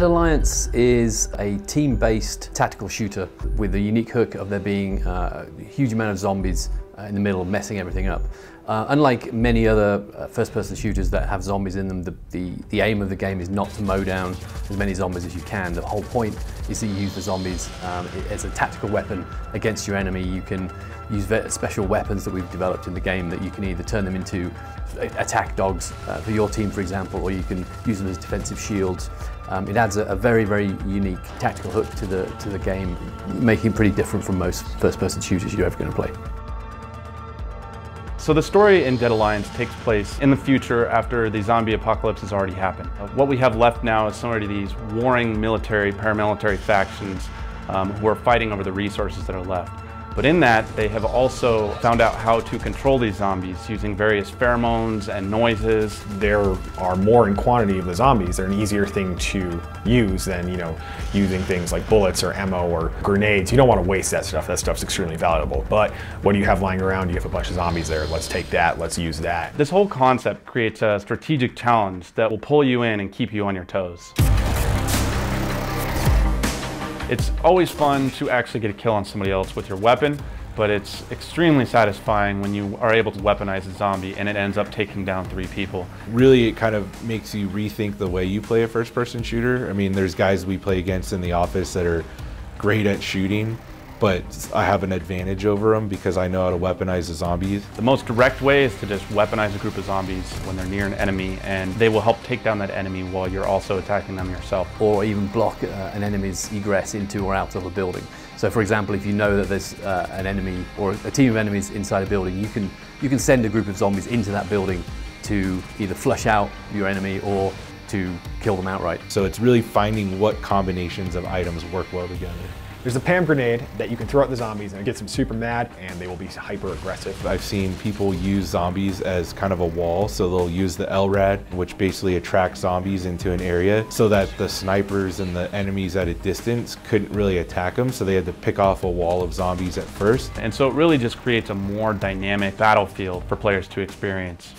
Dead Alliance is a team-based tactical shooter with the unique hook of there being uh, a huge amount of zombies uh, in the middle messing everything up. Uh, unlike many other uh, first-person shooters that have zombies in them, the, the, the, aim of the game is not to mow down as many zombies as you can. The whole point is that you use the zombies um, as a tactical weapon against your enemy. You can use special weapons that we've developed in the game that you can either turn them into attack dogs uh, for your team, for example, or you can use them as defensive shields. Um, it adds a, a, very, very unique tactical hook to the, to the game, making it pretty different from most first-person shooters you're ever going to play. So the story in Dead Alliance takes place in the future after the zombie apocalypse has already happened. What we have left now is some of these warring military, paramilitary factions um, who are fighting over the resources that are left. But in that, they have also found out how to control these zombies using various pheromones and noises. There are more in quantity of the zombies. They're an easier thing to use than, you know, using things like bullets or ammo or grenades. You don't want to waste that stuff. That stuff's extremely valuable. But what do you have lying around? You have a bunch of zombies there. Let's take that. Let's use that. This whole concept creates a strategic challenge that will pull you in and keep you on your toes. It's always fun to actually get a kill on somebody else with your weapon, but it's extremely satisfying when you are able to weaponize a zombie and it ends up taking down three people. Really, it kind of makes you rethink the way you play a first person shooter. I mean, there's guys we play against in the office that are great at shooting, but I have an advantage over them because I know how to weaponize the zombies. The most direct way is to just weaponize a group of zombies when they're near an enemy and they will help take down that enemy while you're also attacking them yourself. Or even block uh, an enemy's egress into or out of a building. So for example, if you know that there's uh, an enemy or a team of enemies inside a building, you can, you can send a group of zombies into that building to either flush out your enemy or to kill them outright. So it's really finding what combinations of items work well together. There's a PAM grenade that you can throw at the zombies and it gets them super mad and they will be hyper aggressive. I've seen people use zombies as kind of a wall. So they'll use the LRAD, which basically attracts zombies into an area so that the snipers and the enemies at a distance couldn't really attack them. So they had to pick off a wall of zombies at first. And so it really just creates a more dynamic battlefield for players to experience.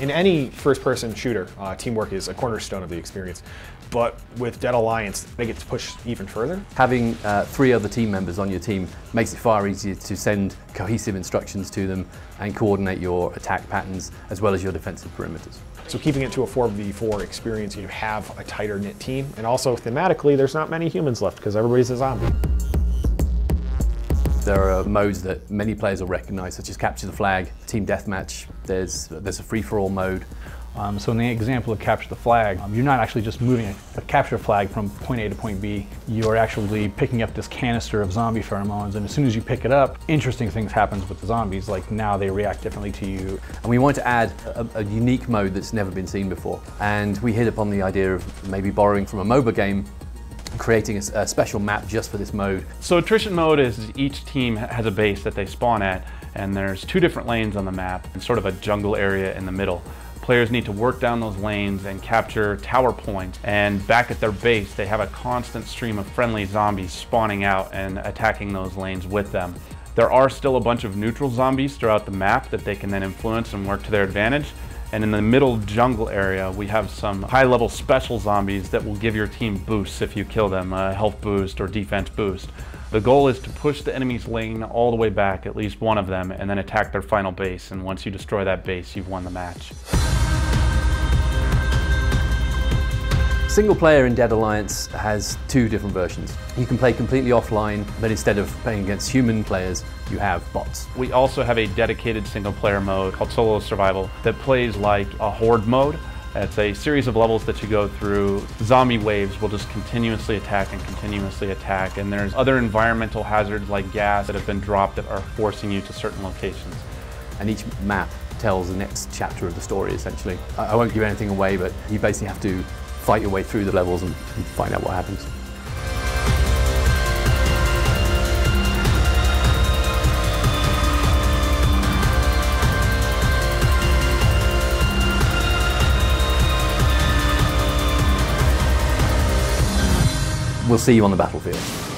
In any first-person shooter, uh, teamwork is a cornerstone of the experience. But with Dead Alliance, they get to push even further. Having uh, three other team members on your team makes it far easier to send cohesive instructions to them and coordinate your attack patterns as well as your defensive perimeters. So keeping it to a 4v4 experience, you have a tighter knit team. And also thematically, there's not many humans left because everybody's a zombie. There are modes that many players will recognize, such as Capture the Flag, Team Deathmatch, there's, there's a free-for-all mode. Um, so in the example of Capture the Flag, um, you're not actually just moving a, a, capture flag from point A to point B. You are actually picking up this canister of zombie pheromones, and as soon as you pick it up, interesting things happen with the zombies, like now they react differently to you. And we wanted to add a, a unique mode that's never been seen before. And we hit upon the idea of maybe borrowing from a MOBA game creating a, a, special map just for this mode. So attrition mode is each team has a base that they spawn at and there's two different lanes on the map and sort of a jungle area in the middle. Players need to work down those lanes and capture tower points and back at their base they have a constant stream of friendly zombies spawning out and attacking those lanes with them. There are still a bunch of neutral zombies throughout the map that they can then influence and work to their advantage and in the middle jungle area, we have some high level special zombies that will give your team boosts if you kill them, a health boost or defense boost. The goal is to push the enemy's lane all the way back, at least one of them, and then attack their final base. And once you destroy that base, you've won the match. Single player in Dead Alliance has two different versions. You can play completely offline, but instead of playing against human players, you have bots. We also have a dedicated single player mode called Solo Survival that plays like a horde mode. It's a series of levels that you go through. Zombie waves will just continuously attack and continuously attack, and there's other environmental hazards like gas that have been dropped that are forcing you to certain locations. And each map tells the next chapter of the story, essentially. I won't give anything away, but you basically have to fight your way through the levels and, and find out what happens. We'll see you on the battlefield.